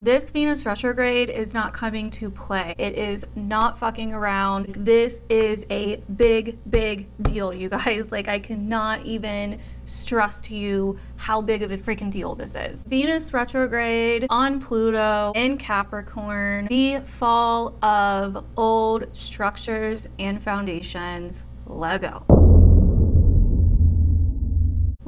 This Venus retrograde is not coming to play. It is not fucking around. This is a big, big deal, you guys. Like, I cannot even stress to you how big of a freaking deal this is. Venus retrograde on Pluto in Capricorn, the fall of old structures and foundations. Lego.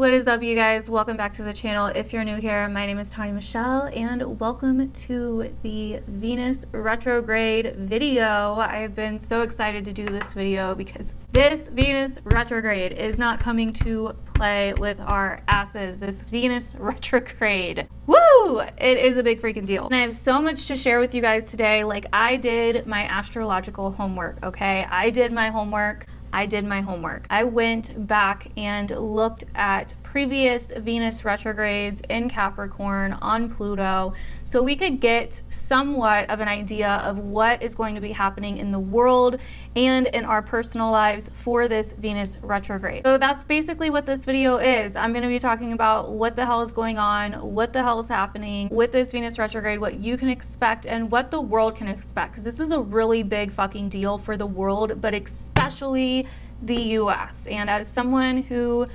What is up, you guys? Welcome back to the channel. If you're new here, my name is Tawny Michelle, and welcome to the Venus retrograde video. I have been so excited to do this video because this Venus retrograde is not coming to play with our asses. This Venus retrograde. Woo! It is a big freaking deal. And I have so much to share with you guys today. Like, I did my astrological homework, okay? I did my homework. I did my homework. I went back and looked at previous Venus retrogrades in Capricorn on Pluto so we could get somewhat of an idea of what is going to be happening in the world and in our personal lives for this Venus retrograde. So that's basically what this video is. I'm going to be talking about what the hell is going on, what the hell is happening with this Venus retrograde, what you can expect, and what the world can expect because this is a really big fucking deal for the world, but especially the US. And as someone who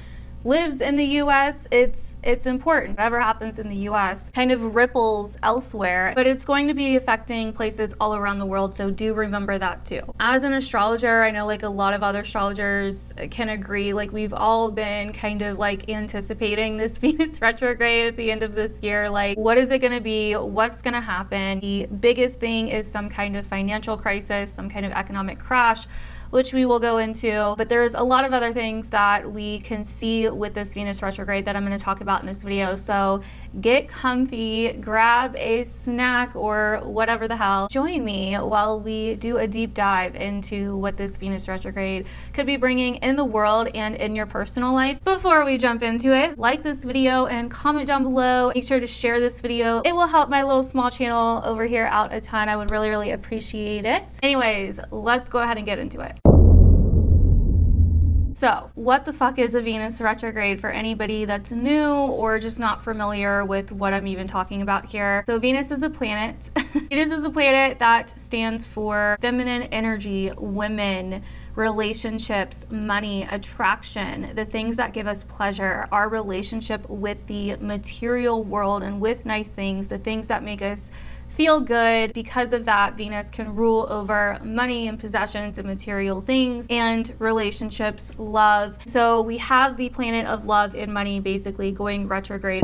lives in the US, it's it's important. Whatever happens in the US kind of ripples elsewhere, but it's going to be affecting places all around the world, so do remember that too. As an astrologer, I know like a lot of other astrologers can agree, like we've all been kind of like anticipating this Venus retrograde at the end of this year. Like, what is it going to be? What's going to happen? The biggest thing is some kind of financial crisis, some kind of economic crash which we will go into. But there's a lot of other things that we can see with this Venus retrograde that I'm going to talk about in this video. So get comfy, grab a snack or whatever the hell. Join me while we do a deep dive into what this Venus retrograde could be bringing in the world and in your personal life. Before we jump into it, like this video and comment down below. Make sure to share this video. It will help my little small channel over here out a ton. I would really, really appreciate it. Anyways, let's go ahead and get into it. So, what the fuck is a Venus retrograde for anybody that's new or just not familiar with what I'm even talking about here? So, Venus is a planet. Venus is a planet that stands for feminine energy, women, relationships, money, attraction, the things that give us pleasure, our relationship with the material world and with nice things, the things that make us feel good. Because of that, Venus can rule over money and possessions and material things and relationships, love. So we have the planet of love and money basically going retrograde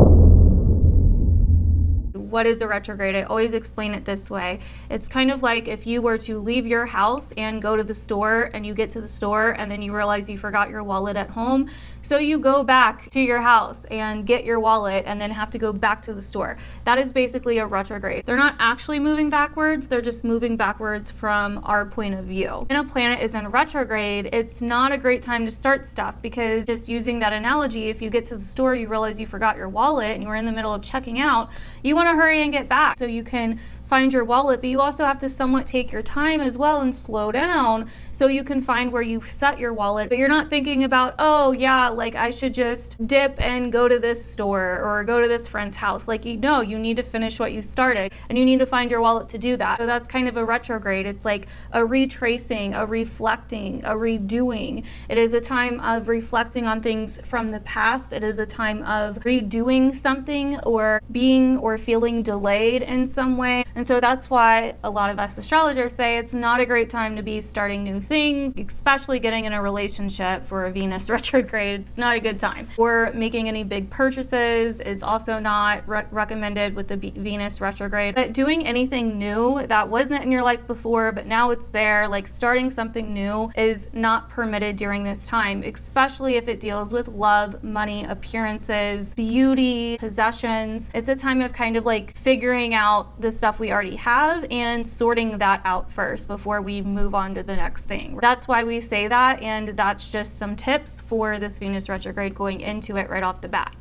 what is a retrograde? I always explain it this way. It's kind of like if you were to leave your house and go to the store and you get to the store and then you realize you forgot your wallet at home. So you go back to your house and get your wallet and then have to go back to the store. That is basically a retrograde. They're not actually moving backwards, they're just moving backwards from our point of view. When a planet is in retrograde, it's not a great time to start stuff because just using that analogy, if you get to the store, you realize you forgot your wallet and you are in the middle of checking out, you want to hurry and get back so you can find your wallet, but you also have to somewhat take your time as well and slow down so you can find where you set your wallet. But you're not thinking about, oh, yeah, like I should just dip and go to this store or go to this friend's house. Like, you know, you need to finish what you started and you need to find your wallet to do that. So that's kind of a retrograde. It's like a retracing, a reflecting, a redoing. It is a time of reflecting on things from the past. It is a time of redoing something or being or feeling delayed in some way. And so that's why a lot of us astrologers say it's not a great time to be starting new things, especially getting in a relationship for a Venus retrograde. It's not a good time. Or making any big purchases is also not re recommended with the B Venus retrograde. But doing anything new that wasn't in your life before, but now it's there, like starting something new is not permitted during this time, especially if it deals with love, money, appearances, beauty, possessions. It's a time of kind of like figuring out the stuff we already have and sorting that out first before we move on to the next thing. That's why we say that, and that's just some tips for this Venus retrograde going into it right off the bat.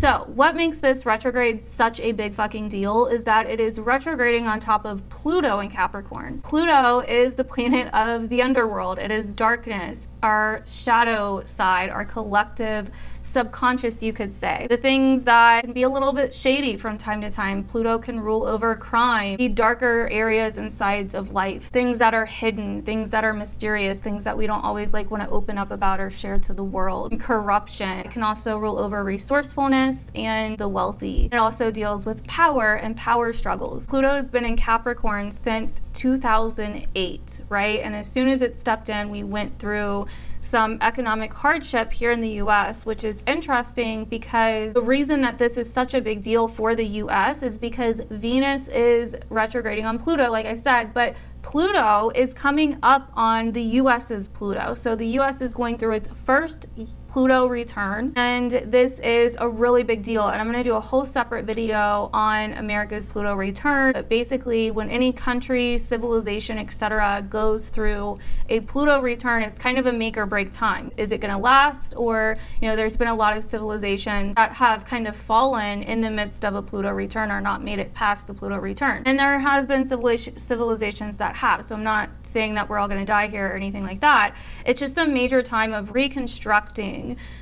So, what makes this retrograde such a big fucking deal is that it is retrograding on top of Pluto in Capricorn. Pluto is the planet of the underworld, it is darkness, our shadow side, our collective subconscious, you could say. The things that can be a little bit shady from time to time. Pluto can rule over crime, the darker areas and sides of life, things that are hidden, things that are mysterious, things that we don't always like want to open up about or share to the world. Corruption it can also rule over resourcefulness and the wealthy. It also deals with power and power struggles. Pluto has been in Capricorn since 2008, right? And as soon as it stepped in, we went through some economic hardship here in the US, which is interesting because the reason that this is such a big deal for the US is because Venus is retrograding on Pluto, like I said, but Pluto is coming up on the US's Pluto. So the US is going through its first Pluto return. And this is a really big deal. And I'm going to do a whole separate video on America's Pluto return. But basically, when any country, civilization, etc., goes through a Pluto return, it's kind of a make or break time. Is it going to last? Or, you know, there's been a lot of civilizations that have kind of fallen in the midst of a Pluto return or not made it past the Pluto return. And there has been civilizations that have. So I'm not saying that we're all going to die here or anything like that. It's just a major time of reconstructing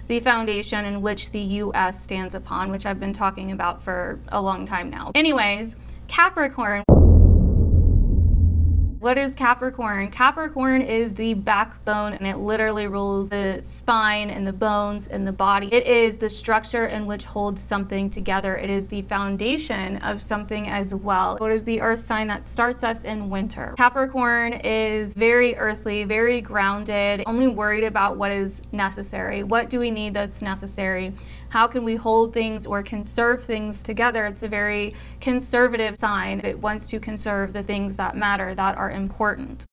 the foundation in which the US stands upon, which I've been talking about for a long time now. Anyways, Capricorn. What is Capricorn? Capricorn is the backbone and it literally rules the spine and the bones and the body. It is the structure in which holds something together. It is the foundation of something as well. What is the earth sign that starts us in winter. Capricorn is very earthly, very grounded, only worried about what is necessary. What do we need that's necessary? How can we hold things or conserve things together? It's a very conservative sign. It wants to conserve the things that matter, that are important.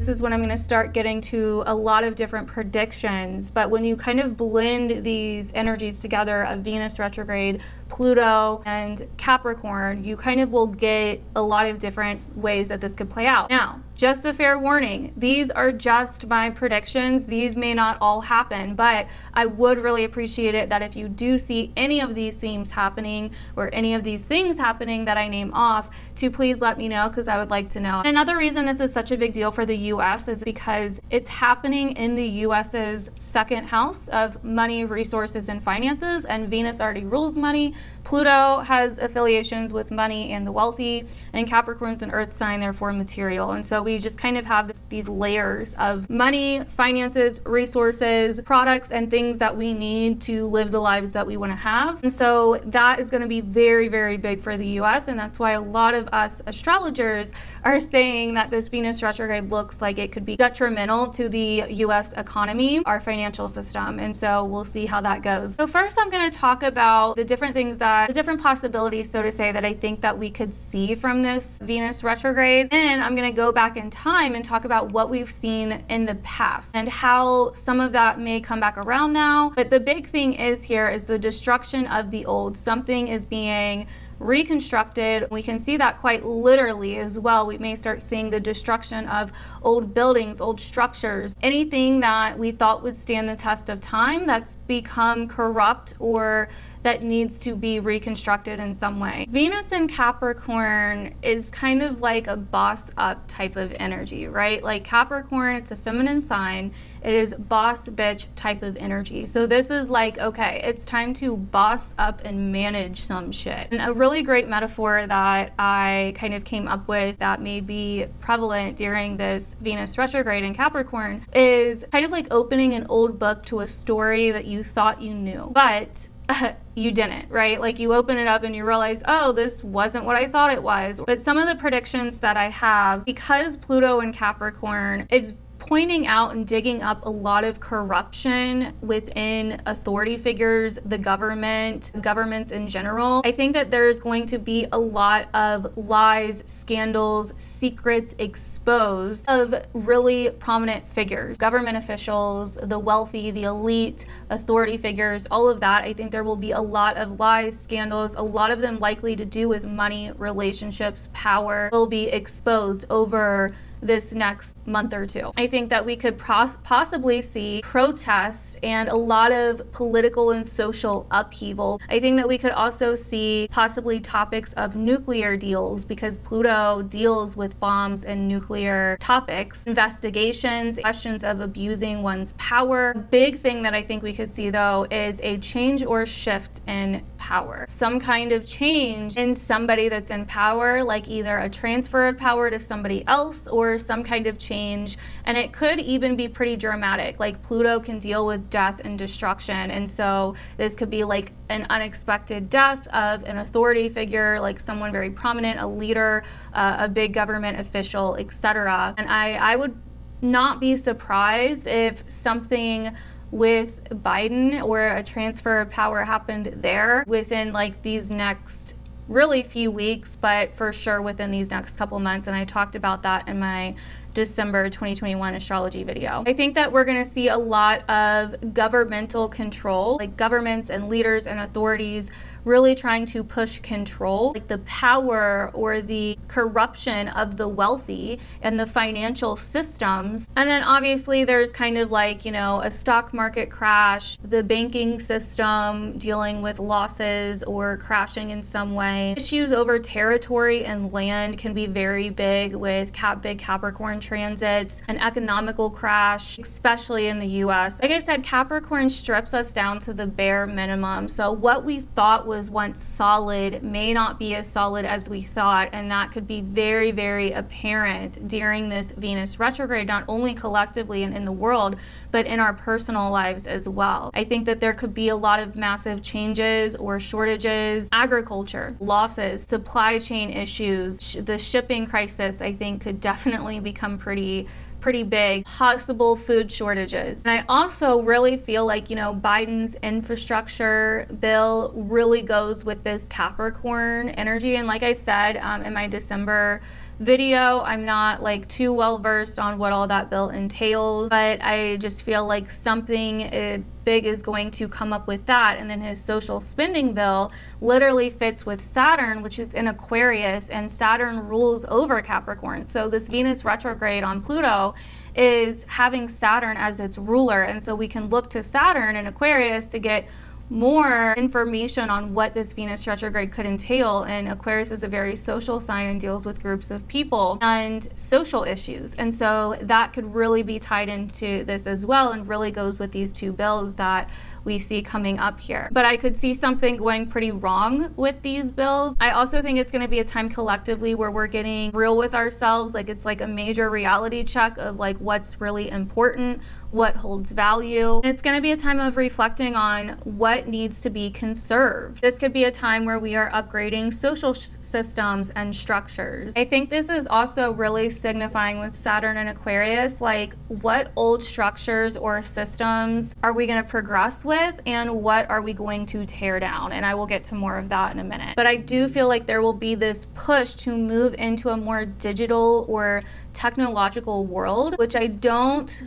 This is when I'm going to start getting to a lot of different predictions. But when you kind of blend these energies together of Venus retrograde, Pluto, and Capricorn, you kind of will get a lot of different ways that this could play out. Now, just a fair warning, these are just my predictions. These may not all happen, but I would really appreciate it that if you do see any of these themes happening or any of these things happening that I name off, to please let me know because I would like to know. And another reason this is such a big deal for the US is because it's happening in the US's second house of money, resources, and finances, and Venus already rules money. Pluto has affiliations with money and the wealthy, and Capricorn's an earth sign, therefore material. And so we just kind of have this, these layers of money, finances, resources, products, and things that we need to live the lives that we want to have. And so that is going to be very, very big for the US. And that's why a lot of us astrologers are saying that this Venus retrograde looks like it could be detrimental to the US economy, our financial system. And so we'll see how that goes. So, first, I'm going to talk about the different things that, the different possibilities, so to say, that I think that we could see from this Venus retrograde. And I'm going to go back in time and talk about what we've seen in the past and how some of that may come back around now. But the big thing is here is the destruction of the old. Something is being reconstructed. We can see that quite literally as well. We may start seeing the destruction of old buildings, old structures, anything that we thought would stand the test of time that's become corrupt or that needs to be reconstructed in some way. Venus in Capricorn is kind of like a boss up type of energy, right? Like Capricorn, it's a feminine sign. It is boss bitch type of energy. So this is like, okay, it's time to boss up and manage some shit. And a really great metaphor that I kind of came up with that may be prevalent during this Venus retrograde in Capricorn is kind of like opening an old book to a story that you thought you knew. But you didn't, right? Like you open it up and you realize, oh, this wasn't what I thought it was. But some of the predictions that I have, because Pluto in Capricorn is pointing out and digging up a lot of corruption within authority figures, the government, governments in general. I think that there's going to be a lot of lies, scandals, secrets exposed of really prominent figures, government officials, the wealthy, the elite, authority figures, all of that. I think there will be a lot of lies, scandals, a lot of them likely to do with money, relationships, power will be exposed over this next month or two. I think that we could pos- possibly see protests and a lot of political and social upheaval. I think that we could also see possibly topics of nuclear deals because Pluto deals with bombs and nuclear topics, investigations, questions of abusing one's power. Big thing that I think we could see though is a change or shift in power. Some kind of change in somebody that's in power, like either a transfer of power to somebody else or some kind of change. And it could even be pretty dramatic. Like Pluto can deal with death and destruction. And so this could be like an unexpected death of an authority figure, like someone very prominent, a leader, uh, a big government official, etc. And I, I would not be surprised if something with Biden where a transfer of power happened there within like these next really few weeks, but for sure within these next couple months. And I talked about that in my December 2021 astrology video. I think that we're going to see a lot of governmental control, like governments and leaders and authorities really trying to push control, like the power or the corruption of the wealthy and the financial systems. And then obviously there's kind of like, you know, a stock market crash, the banking system dealing with losses or crashing in some way. Issues over territory and land can be very big with Cap Big Capricorn transits, an economical crash, especially in the US. Like I said, Capricorn strips us down to the bare minimum. So what we thought was once solid may not be as solid as we thought, and that could be very, very apparent during this Venus retrograde, not only collectively and in the world, but in our personal lives as well. I think that there could be a lot of massive changes or shortages, agriculture, losses, supply chain issues, the shipping crisis, I think could definitely become pretty pretty big possible food shortages. And I also really feel like, you know, Biden's infrastructure bill really goes with this Capricorn energy. And like I said um, in my December video. I'm not like too well versed on what all that bill entails, but I just feel like something uh, big is going to come up with that. And then his social spending bill literally fits with Saturn, which is in Aquarius, and Saturn rules over Capricorn. So this Venus retrograde on Pluto is having Saturn as its ruler. And so we can look to Saturn in Aquarius to get more information on what this Venus retrograde could entail. And Aquarius is a very social sign and deals with groups of people and social issues. And so that could really be tied into this as well and really goes with these two bills that we see coming up here. But I could see something going pretty wrong with these bills. I also think it's going to be a time collectively where we're getting real with ourselves. Like it's like a major reality check of like what's really important, what holds value. It's going to be a time of reflecting on what needs to be conserved. This could be a time where we are upgrading social systems and structures. I think this is also really signifying with Saturn and Aquarius like what old structures or systems are we going to progress with and what are we going to tear down? And I will get to more of that in a minute. But I do feel like there will be this push to move into a more digital or technological world, which I don't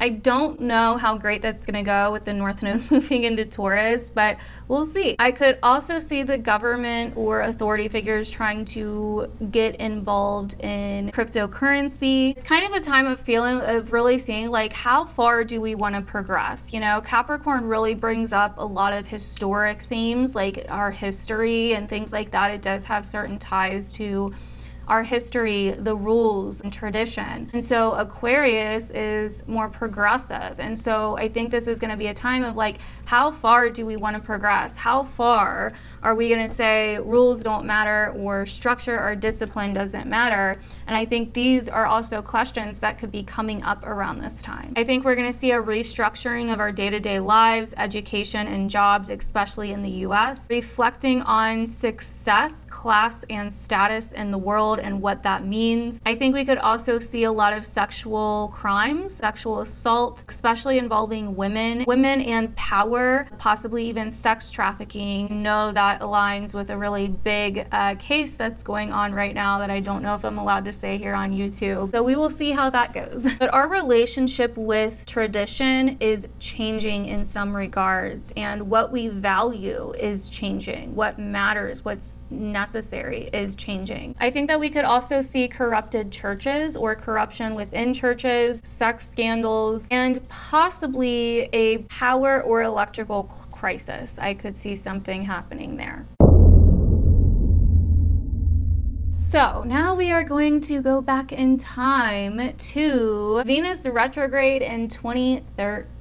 I don't know how great that's going to go with the North Node moving into Taurus, but we'll see. I could also see the government or authority figures trying to get involved in cryptocurrency. It's kind of a time of feeling of really seeing like how far do we want to progress? You know, Capricorn really brings up a lot of historic themes like our history and things like that. It does have certain ties to our history, the rules, and tradition. And so Aquarius is more progressive. And so I think this is going to be a time of like, how far do we want to progress? How far are we going to say rules don't matter or structure or discipline doesn't matter? And I think these are also questions that could be coming up around this time. I think we're going to see a restructuring of our day to day lives, education, and jobs, especially in the US, reflecting on success, class, and status in the world and what that means. I think we could also see a lot of sexual crimes, sexual assault, especially involving women, women and power, possibly even sex trafficking. Know that aligns with a really big uh, case that's going on right now that I don't know if I'm allowed to say here on YouTube. So we will see how that goes. But our relationship with tradition is changing in some regards, and what we value is changing. What matters, what's necessary is changing. I think that we could also see corrupted churches or corruption within churches, sex scandals, and possibly a power or electrical crisis. I could see something happening there. So now we are going to go back in time to Venus retrograde in 2013.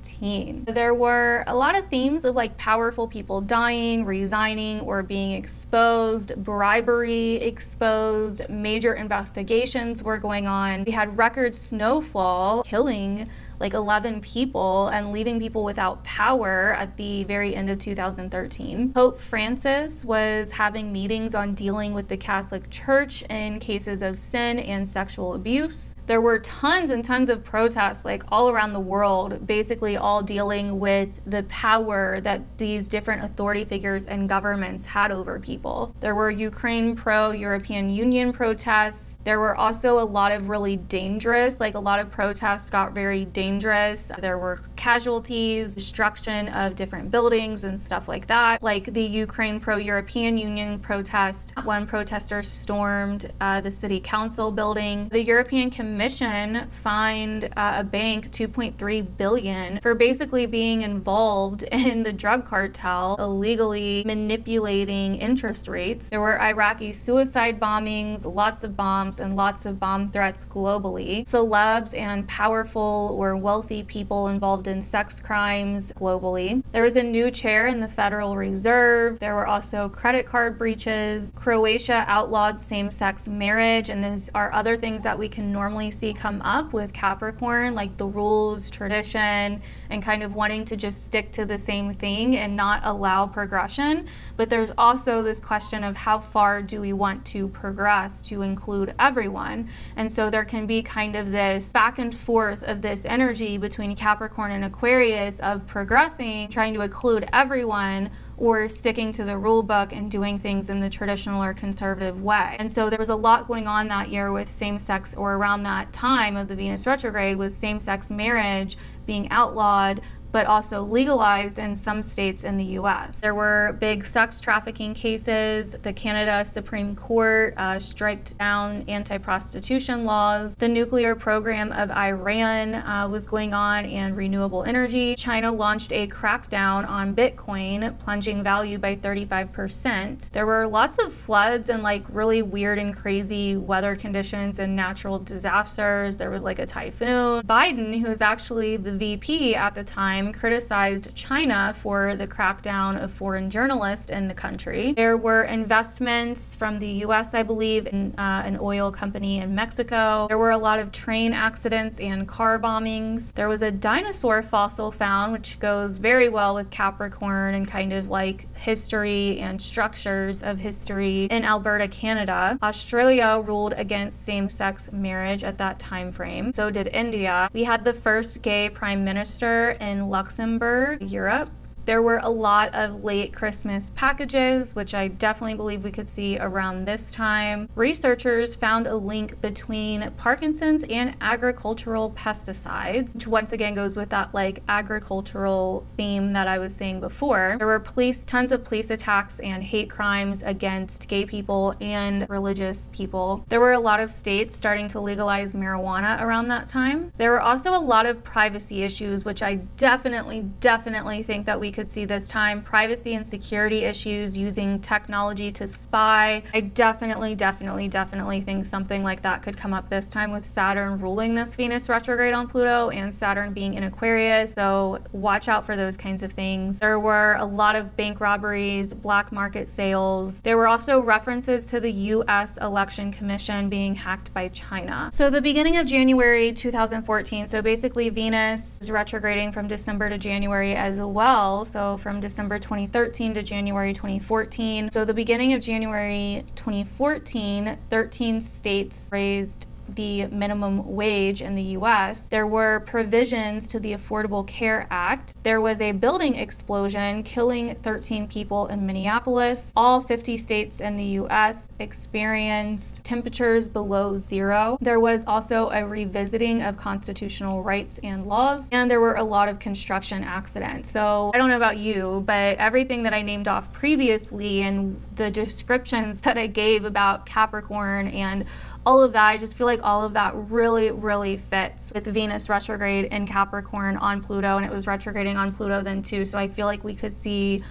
There were a lot of themes of like powerful people dying, resigning, or being exposed, bribery exposed, major investigations were going on. We had record snowfall killing like 11 people and leaving people without power at the very end of 2013. Pope Francis was having meetings on dealing with the Catholic Church in cases of sin and sexual abuse. There were tons and tons of protests, like all around the world, basically all dealing with the power that these different authority figures and governments had over people. There were Ukraine pro European Union protests. There were also a lot of really dangerous, like a lot of protests got very dangerous. There were casualties, destruction of different buildings and stuff like that. Like the Ukraine pro European Union protest, when protesters stormed uh, the city council building. The European Commission fined uh, a bank 2.3 billion for basically being involved in the drug cartel, illegally manipulating interest rates. There were Iraqi suicide bombings, lots of bombs, and lots of bomb threats globally. Celebs and powerful or wealthy people involved in sex crimes globally. There was a new chair in the Federal Reserve. There were also credit card breaches. Croatia outlawed same sex marriage, and these are other things that we can normally see come up with Capricorn, like the rules, tradition, and kind of wanting to just stick to the same thing and not allow progression. But there's also this question of how far do we want to progress to include everyone? And so there can be kind of this back and forth of this energy between Capricorn and Aquarius of progressing, trying to include everyone, or sticking to the rule book and doing things in the traditional or conservative way. And so there was a lot going on that year with same sex, or around that time of the Venus retrograde, with same sex marriage being outlawed, but also legalized in some states in the US. There were big sex trafficking cases. The Canada Supreme Court uh, striked down anti prostitution laws. The nuclear program of Iran uh, was going on and renewable energy. China launched a crackdown on Bitcoin, plunging value by 35%. There were lots of floods and like really weird and crazy weather conditions and natural disasters. There was like a typhoon. Biden, who was actually the VP at the time, time criticized China for the crackdown of foreign journalists in the country. There were investments from the US, I believe, in uh, an oil company in Mexico. There were a lot of train accidents and car bombings. There was a dinosaur fossil found, which goes very well with Capricorn and kind of like history and structures of history in Alberta, Canada. Australia ruled against same-sex marriage at that time frame. So did India. We had the first gay prime minister in Luxembourg, Europe. There were a lot of late Christmas packages, which I definitely believe we could see around this time. Researchers found a link between Parkinson's and agricultural pesticides, which once again goes with that like agricultural theme that I was saying before. There were police, tons of police attacks and hate crimes against gay people and religious people. There were a lot of states starting to legalize marijuana around that time. There were also a lot of privacy issues, which I definitely, definitely think that we could could see this time privacy and security issues using technology to spy. I definitely, definitely, definitely think something like that could come up this time with Saturn ruling this Venus retrograde on Pluto and Saturn being in Aquarius. So watch out for those kinds of things. There were a lot of bank robberies, black market sales. There were also references to the US Election Commission being hacked by China. So the beginning of January 2014, so basically Venus is retrograding from December to January as well so from December 2013 to January 2014. So the beginning of January 2014, 13 states raised the minimum wage in the US. There were provisions to the Affordable Care Act. There was a building explosion killing 13 people in Minneapolis. All 50 states in the US experienced temperatures below zero. There was also a revisiting of constitutional rights and laws, and there were a lot of construction accidents. So I don't know about you, but everything that I named off previously and the descriptions that I gave about Capricorn and all of that, I just feel like all of that really, really fits with Venus retrograde in Capricorn on Pluto, and it was retrograding on Pluto then too. So I feel like we could see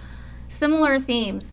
similar themes.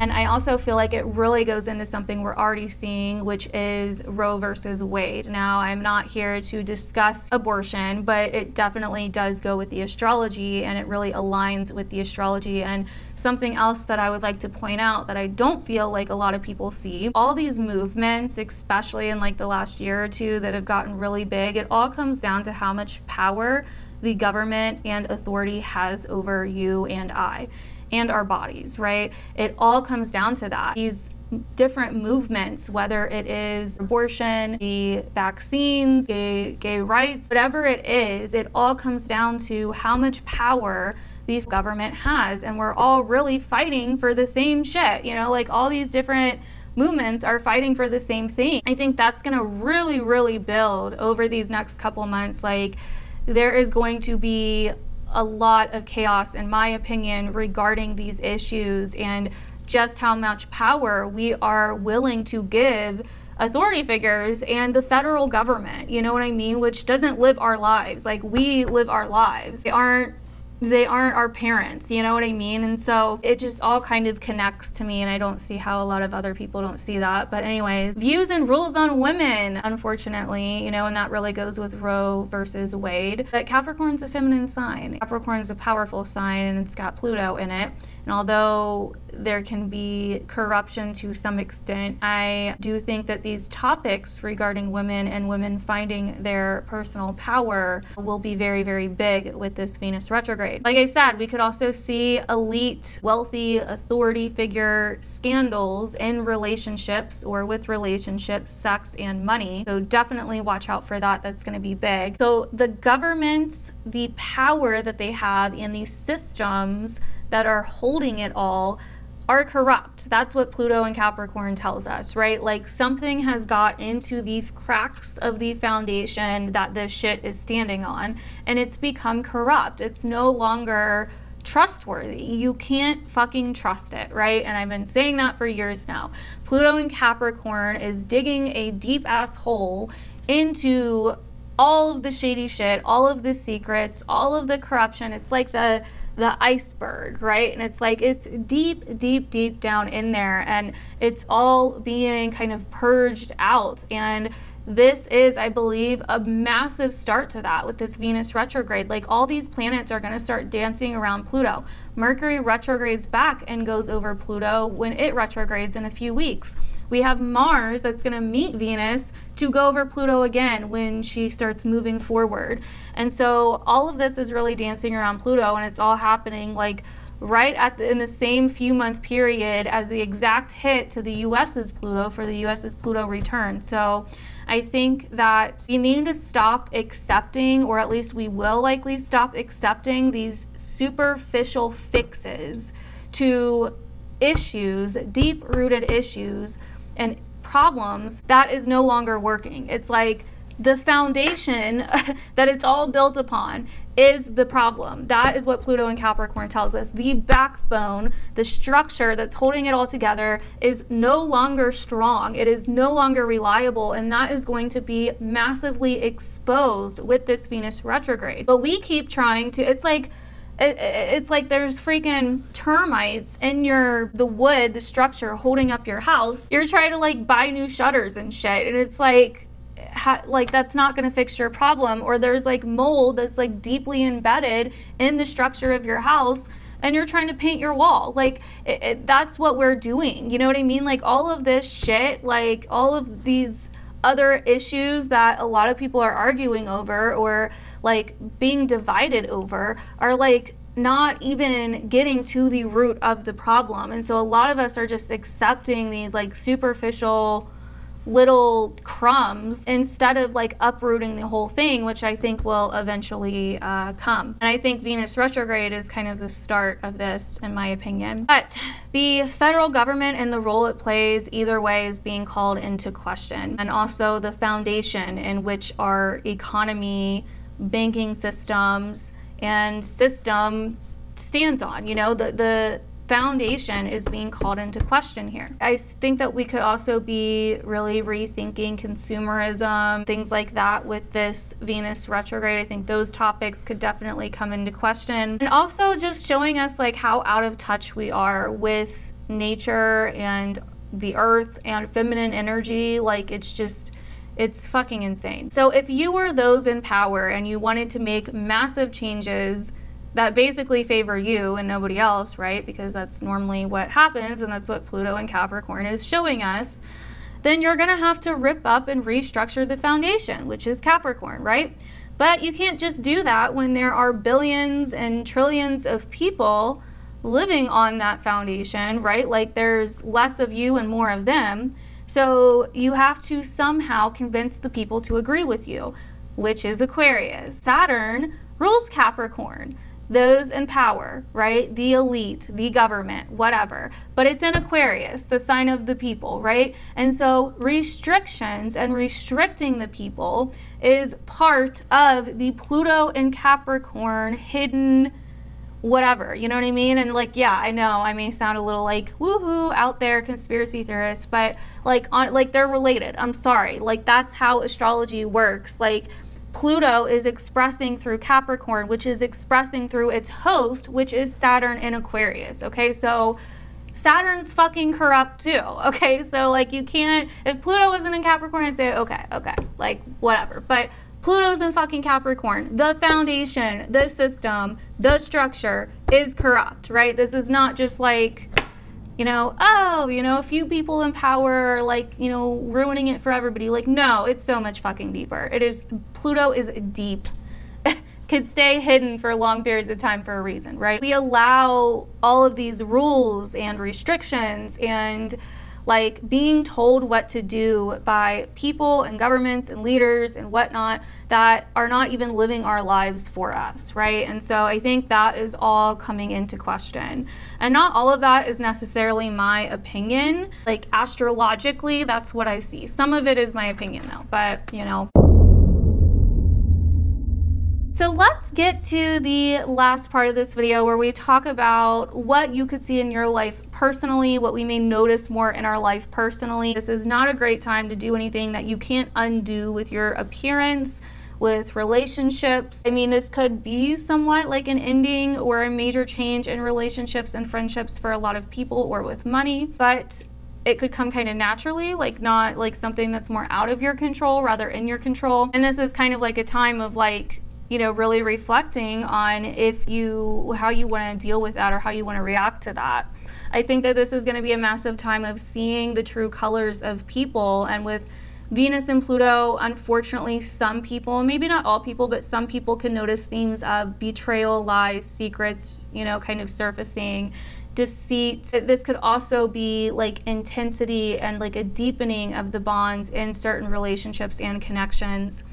And I also feel like it really goes into something we're already seeing, which is Roe versus Wade. Now, I'm not here to discuss abortion, but it definitely does go with the astrology and it really aligns with the astrology. And something else that I would like to point out that I don't feel like a lot of people see all these movements, especially in like the last year or two, that have gotten really big, it all comes down to how much power the government and authority has over you and I and our bodies, right? It all comes down to that. These different movements, whether it is abortion, the vaccines, gay, gay rights, whatever it is, it all comes down to how much power the government has. And we're all really fighting for the same shit, you know, like all these different movements are fighting for the same thing. I think that's going to really, really build over these next couple months. Like, there is going to be a lot of chaos, in my opinion, regarding these issues and just how much power we are willing to give authority figures and the federal government, you know what I mean? Which doesn't live our lives. Like, we live our lives. They aren't they aren't our parents, you know what I mean? And so it just all kind of connects to me, and I don't see how a lot of other people don't see that. But, anyways, views and rules on women, unfortunately, you know, and that really goes with Roe versus Wade. But Capricorn's a feminine sign, Capricorn's a powerful sign, and it's got Pluto in it. And although there can be corruption to some extent, I do think that these topics regarding women and women finding their personal power will be very, very big with this Venus retrograde. Like I said, we could also see elite, wealthy, authority figure scandals in relationships or with relationships, sex, and money. So definitely watch out for that. That's going to be big. So the governments, the power that they have in these systems, that are holding it all are corrupt. That's what Pluto and Capricorn tells us, right? Like something has got into the cracks of the foundation that this shit is standing on and it's become corrupt. It's no longer trustworthy. You can't fucking trust it, right? And I've been saying that for years now. Pluto and Capricorn is digging a deep ass hole into all of the shady shit, all of the secrets, all of the corruption. It's like the the iceberg, right? And it's like it's deep, deep, deep down in there, and it's all being kind of purged out. And this is, I believe, a massive start to that with this Venus retrograde. Like all these planets are going to start dancing around Pluto. Mercury retrogrades back and goes over Pluto when it retrogrades in a few weeks. We have Mars that's going to meet Venus to go over Pluto again when she starts moving forward. And so all of this is really dancing around Pluto and it's all happening like right at the, in the same few month period as the exact hit to the US's Pluto for the US's Pluto return. So I think that we need to stop accepting, or at least we will likely stop accepting these superficial fixes to issues, deep rooted issues and problems, that is no longer working. It's like the foundation that it's all built upon is the problem. That is what Pluto and Capricorn tells us. The backbone, the structure that's holding it all together is no longer strong. It is no longer reliable, and that is going to be massively exposed with this Venus retrograde. But we keep trying to, it's like, it's like there's freaking termites in your the wood the structure holding up your house you're trying to like buy new shutters and shit and it's like ha, like that's not going to fix your problem or there's like mold that's like deeply embedded in the structure of your house and you're trying to paint your wall like it, it, that's what we're doing you know what i mean like all of this shit like all of these other issues that a lot of people are arguing over or like being divided over are like not even getting to the root of the problem. And so a lot of us are just accepting these like superficial little crumbs instead of like uprooting the whole thing, which I think will eventually uh, come. And I think Venus retrograde is kind of the start of this, in my opinion. But the federal government and the role it plays either way is being called into question. And also the foundation in which our economy, banking systems, and system stands on. You know, the, the foundation is being called into question here. I think that we could also be really rethinking consumerism, things like that with this Venus retrograde. I think those topics could definitely come into question. And also just showing us like how out of touch we are with nature and the earth and feminine energy. Like it's just it's fucking insane. So if you were those in power and you wanted to make massive changes that basically favor you and nobody else, right? Because that's normally what happens, and that's what Pluto and Capricorn is showing us. Then you're going to have to rip up and restructure the foundation, which is Capricorn, right? But you can't just do that when there are billions and trillions of people living on that foundation, right? Like there's less of you and more of them. So you have to somehow convince the people to agree with you, which is Aquarius. Saturn rules Capricorn those in power, right? The elite, the government, whatever. But it's in Aquarius, the sign of the people, right? And so restrictions and restricting the people is part of the Pluto and Capricorn hidden whatever, you know what I mean? And like, yeah, I know I may sound a little like woohoo out there conspiracy theorist, but like on like they're related. I'm sorry. Like that's how astrology works. Like Pluto is expressing through Capricorn, which is expressing through its host, which is Saturn in Aquarius. Okay, so Saturn's fucking corrupt too. Okay, so like you can't, if Pluto wasn't in Capricorn, I'd say, okay, okay, like whatever. But Pluto's in fucking Capricorn. The foundation, the system, the structure is corrupt, right? This is not just like you know, oh, you know, a few people in power are like, you know, ruining it for everybody. Like, no, it's so much fucking deeper. It is, Pluto is deep. Could stay hidden for long periods of time for a reason, right? We allow all of these rules and restrictions and like being told what to do by people and governments and leaders and whatnot that are not even living our lives for us, right? And so I think that is all coming into question. And not all of that is necessarily my opinion. Like astrologically, that's what I see. Some of it is my opinion though, but you know. So let's get to the last part of this video where we talk about what you could see in your life personally, what we may notice more in our life personally. This is not a great time to do anything that you can't undo with your appearance, with relationships. I mean, this could be somewhat like an ending or a major change in relationships and friendships for a lot of people or with money, but it could come kind of naturally, like not like something that's more out of your control, rather in your control. And this is kind of like a time of like you know, really reflecting on if you, how you want to deal with that or how you want to react to that. I think that this is going to be a massive time of seeing the true colors of people and with Venus and Pluto, unfortunately, some people, maybe not all people, but some people can notice themes of betrayal, lies, secrets, you know, kind of surfacing, deceit. This could also be like intensity and like a deepening of the bonds in certain relationships and connections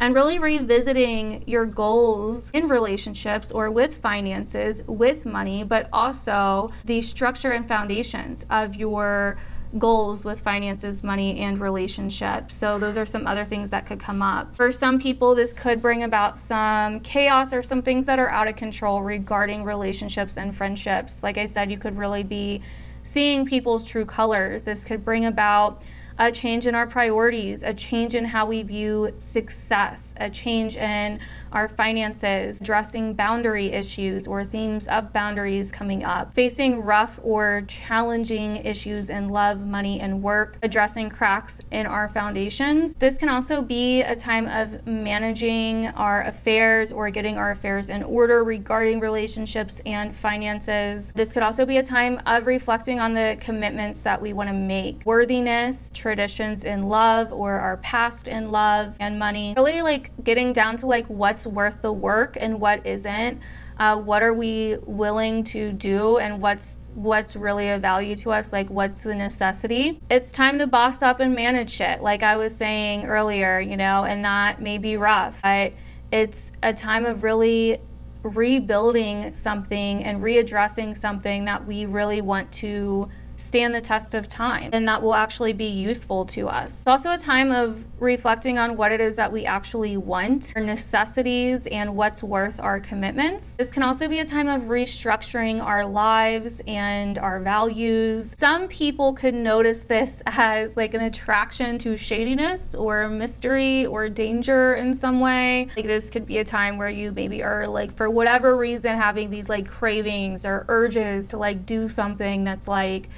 and really revisiting your goals in relationships or with finances, with money, but also the structure and foundations of your goals with finances, money, and relationships. So, those are some other things that could come up. For some people, this could bring about some chaos or some things that are out of control regarding relationships and friendships. Like I said, you could really be seeing people's true colors. This could bring about a change in our priorities, a change in how we view success, a change in our finances, addressing boundary issues or themes of boundaries coming up, facing rough or challenging issues in love, money, and work, addressing cracks in our foundations. This can also be a time of managing our affairs or getting our affairs in order regarding relationships and finances. This could also be a time of reflecting on the commitments that we want to make, worthiness, traditions in love or our past in love and money. Really like getting down to like what's worth the work and what isn't. uh, what are we willing to do and what's what's really a value to us like what's the necessity it's time to boss up and manage shit like i was saying earlier you know and that may be rough but it's a time of really rebuilding something and readdressing something that we really want to stand the test of time and that will actually be useful to us. It's also a time of reflecting on what it is that we actually want, our necessities, and what's worth our commitments. This can also be a time of restructuring our lives and our values. Some people could notice this as like an attraction to shadiness or mystery or danger in some way. Like this could be a time where you maybe are like for whatever reason having these like cravings or urges to like do something that's like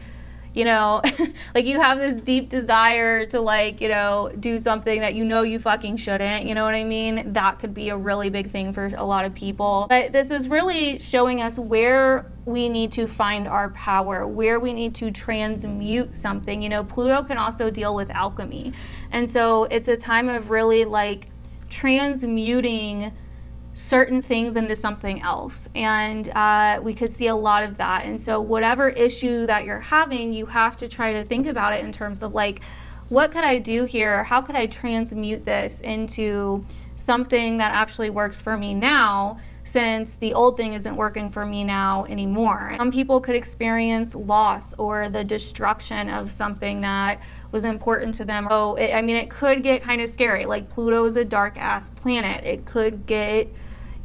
you know, like you have this deep desire to like, you know, do something that you know you fucking shouldn't, you know what I mean? That could be a really big thing for a lot of people. But this is really showing us where we need to find our power, where we need to transmute something. You know, Pluto can also deal with alchemy. And so it's a time of really like transmuting certain things into something else. And uh, we could see a lot of that. And so, whatever issue that you're having, you have to try to think about it in terms of like, what could I do here? How could I transmute this into something that actually works for me now? Since the old thing isn't working for me now anymore. Some people could experience loss or the destruction of something that was important to them. It, I mean, it could get kind of scary. Like, Pluto is a dark ass planet. It could get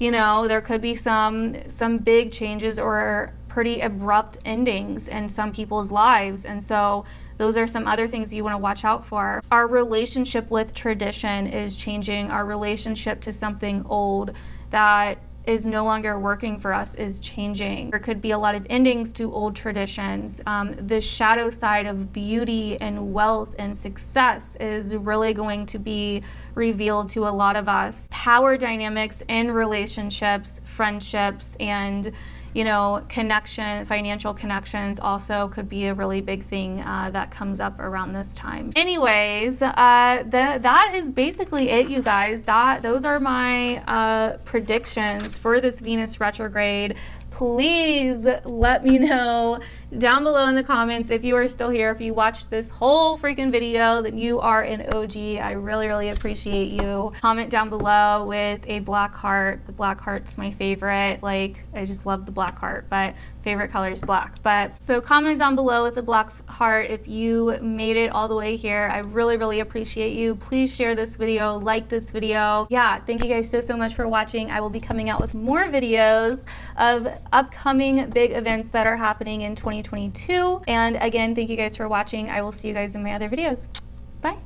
you know there could be some some big changes or pretty abrupt endings in some people's lives. And so those are some other things you want to watch out for. Our relationship with tradition is changing. Our relationship to something old that is no longer working for us is changing. There could be a lot of endings to old traditions. Um, the shadow side of beauty and wealth and success is really going to be revealed to a lot of us. Power dynamics in relationships, friendships, and you know, connection, financial connections also could be a really big thing uh, that comes up around this time. Anyways, uh, the, that is basically it, you guys. That those are my uh, predictions for this Venus retrograde please let me know down below in the comments if you are still here. If you watched this whole freaking video, then you are an OG. I really, really appreciate you. Comment down below with a black heart. The black heart's my favorite. Like, I just love the black heart, but favorite color is black. But so comment down below with a black heart if you made it all the way here. I really, really appreciate you. Please share this video, like this video. Yeah, thank you guys so, so much for watching. I will be coming out with more videos of upcoming big events that are happening in 2022. And again, thank you guys for watching. I will see you guys in my other videos. Bye.